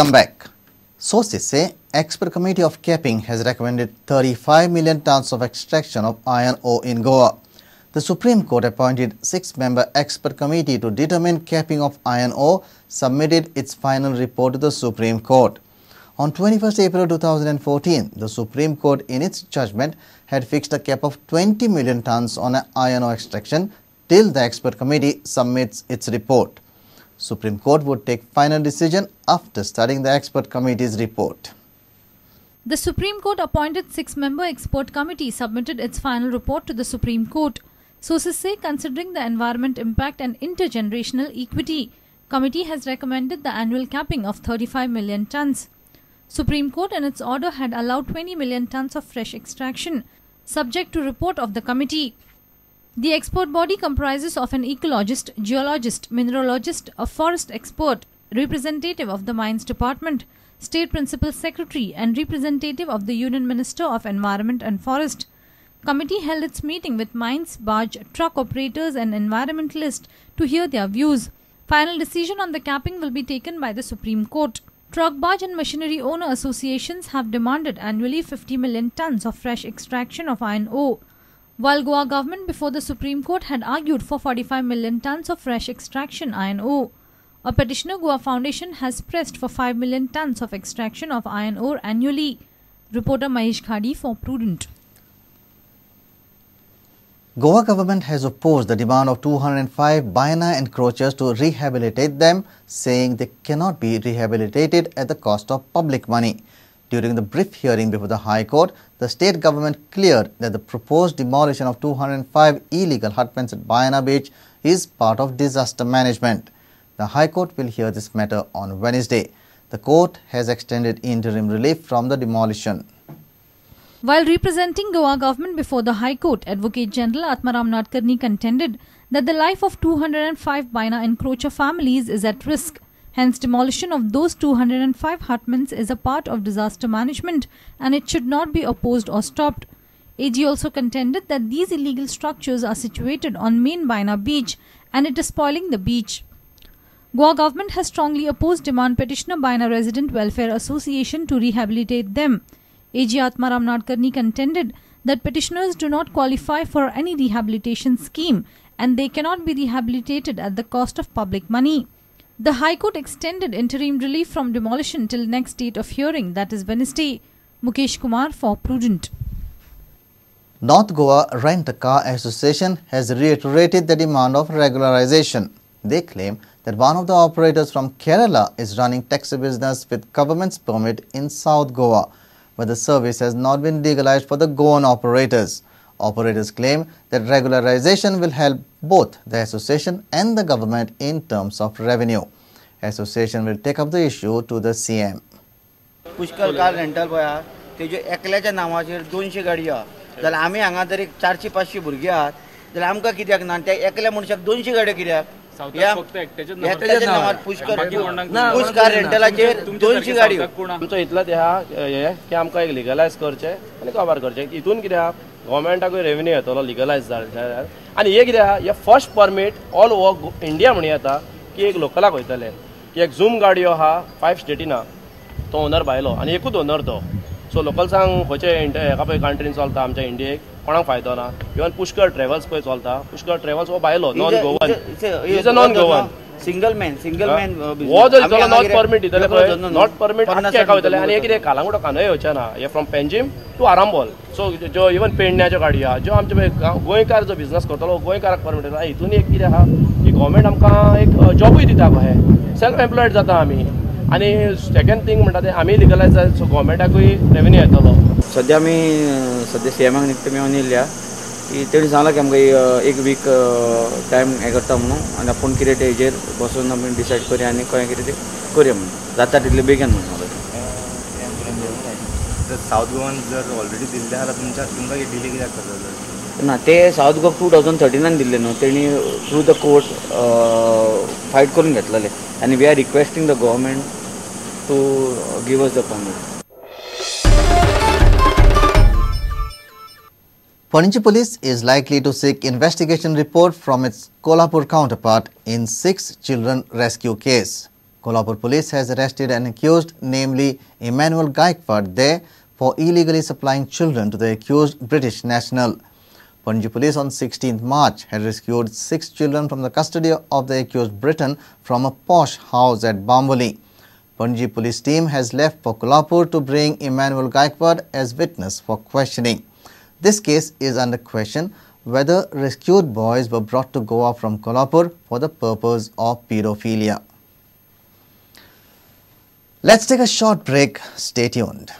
Welcome back. Sources say expert committee of capping has recommended 35 million tons of extraction of iron ore in Goa. The Supreme Court appointed six-member expert committee to determine capping of iron ore submitted its final report to the Supreme Court. On 21st April 2014, the Supreme Court in its judgment had fixed a cap of 20 million tons on iron ore extraction till the expert committee submits its report. Supreme Court would take final decision after studying the expert committee's report. The Supreme Court appointed six-member expert committee submitted its final report to the Supreme Court. Sources say considering the environment impact and intergenerational equity, committee has recommended the annual capping of 35 million tons. Supreme Court in its order had allowed 20 million tons of fresh extraction, subject to report of the committee. The expert body comprises of an ecologist, geologist, mineralogist, a forest expert, representative of the mines department, state principal secretary and representative of the Union Minister of Environment and Forest. Committee held its meeting with mines, barge, truck operators and environmentalists to hear their views. Final decision on the capping will be taken by the Supreme Court. Truck, barge and machinery owner associations have demanded annually 50 million tons of fresh extraction of iron ore, while Goa government before the Supreme Court had argued for 45 million tons of fresh extraction iron ore. A petitioner Goa Foundation has pressed for 5 million tons of extraction of iron ore annually. Reporter Mahesh Khadi for Prudent. Goa government has opposed the demand of 205 Baina encroachers to rehabilitate them, saying they cannot be rehabilitated at the cost of public money. During the brief hearing before the High Court, the state government cleared that the proposed demolition of 205 illegal hutments at Baina Beach is part of disaster management. The High Court will hear this matter on Wednesday. The court has extended interim relief from the demolition. While representing Goa government before the High Court, Advocate General Atmaram Nadkarni contended that the life of 205 Baina encroacher families is at risk. Hence, demolition of those 205 hutments is a part of disaster management and it should not be opposed or stopped. AG also contended that these illegal structures are situated on main Baina beach and it is spoiling the beach. Goa government has strongly opposed demand petitioner Baina Resident Welfare Association to rehabilitate them. AG Atmaram Nadkarni contended that petitioners do not qualify for any rehabilitation scheme and they cannot be rehabilitated at the cost of public money. The High Court extended interim relief from demolition till next date of hearing that is Wednesday. Mukesh Kumar for Prudent. North Goa Rent-A-Car Association has reiterated the demand of regularization. They claim that one of the operators from Kerala is running taxi business with government's permit in South Goa, but the service has not been legalized for the Goan operators. Operators claim that regularization will help both the association and the government in terms of revenue. Association will take up the issue to the CM. पुष्कळ car rental पळय तेजे एकल्याच्या नांवाचेर दोनशे गाडी आहा जाल्यार आमी हांगा जर एक चारशे पांचशे भुरगीं आहात जाल्यार आमकां कित्याक ना त्या एकल्या मनशाक दोनशे गाड्यो कित्याक या- एकट्याच्याच नांवार पुष्कळ पुष्कळ कार रेंटलाचेर दोनशे गाडयो आमचो इतलोच ह्या हे की आमकां एक लिगलायज करचें आनी काबार करचें हितून कितें आहा गोवोरमेंटाकूय रेवन्यू येतलो लिगलायज जाल्यार आनी हे कितें आहा हे first permit all over India म्हणून येता की एक लोकलाक वयतले की एक झूम गाडयो आहा फायव स्टेटीन आहा तो ओनर भायलो आनी एकूच ओनर तो. सो लोकल्सांक खंयचे हेका पळय कंट्रीन चलता आमच्या इंडियेक कोणाक फायदो ना? इवन पुष्कळ ट्रॅव्हल्स पळय चलता पुष्कळ ट्रॅव्हल्स हो भायलो non Goan is a non Goan single man single man हो जर इतलो नॉट परमीट दितले पळय नॉट परमीट आख्या वयतले आनी हे कितें कालांगुडो कांदोय येवचे ना. हे from Panjim to Arambol so ज्यो इवन पेडण्याच्यो गाडयो आहा ज्यो आमचे गोंयकार जो बिझनस करतलो गोंयकाराक परमीट दिता हितून एक कितें आहा की गोवोरमेंट आमकां एक जॉबूय दिता कशें सेल्फ एम्प्लॉयड जाता आमी आनी सेकंड थिंग म्हणटा तें आमी लिगलायज जाय सो गोवोरमेंटाकूय रेवन्यू येतलो. सध्या आमी सध्या सीएमाक निकते मेळून येयल्या तेणी सांगला की आमकां एक वीक टायम हें करता म्हणून आनी आपूण कितें तेजेर बसून आमी डिसायड करया आनी खंय कितें तें करया म्हणून. जाता तितले बेगीन म्हणून साऊथ गोवन जर ऑलरेडी दिल्ले जाल्यार तुमच्या तुमकां डिले कित्याक करता ना ते साऊथ गोवा टू थावजंड थर्टिनान दिल्ले न्हू तेणी थ्रू द कोर्ट फायट करून घेतलेले. आनी we are requesting the government to give us the permit Panaji police is likely to seek investigation report from its Kolhapur counterpart in six children rescue case. Kolhapur police has arrested an accused, namely Emmanuel Gaikwad there, for illegally supplying children to the accused British national. Panji police on 16th March had rescued six children from the custody of the accused Briton from a posh house at Bamboli. Panji police team has left for Kolhapur to bring Emmanuel Gaikwad as witness for questioning. This case is under question whether rescued boys were brought to Goa from Kolhapur for the purpose of pedophilia. Let's take a short break. Stay tuned.